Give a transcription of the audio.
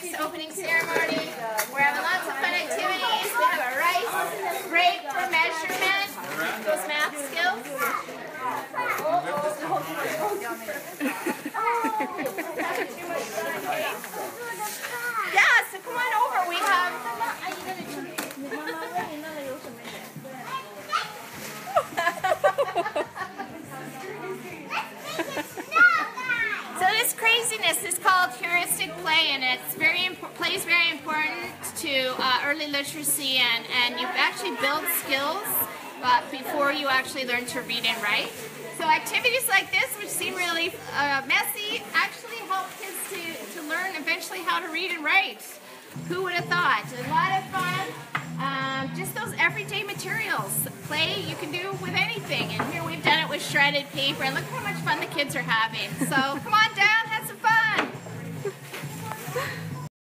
Athletics opening ceremony. We're having lots of fun activities. We have a rice break for measurement. Those math skills. Yeah, so come on over. We have So this craziness is called heuristic play, and it's very imp- play is very important to uh, early literacy, and and you actually build skills uh, before you actually learn to read and write. So activities like this, which seem really uh, messy, actually help kids to, to learn eventually how to read and write. Who would have thought? A lot of fun. Um, just those everyday materials. Play you can do with anything. And here we've done it with shredded paper. And look how much fun the kids are having. So come on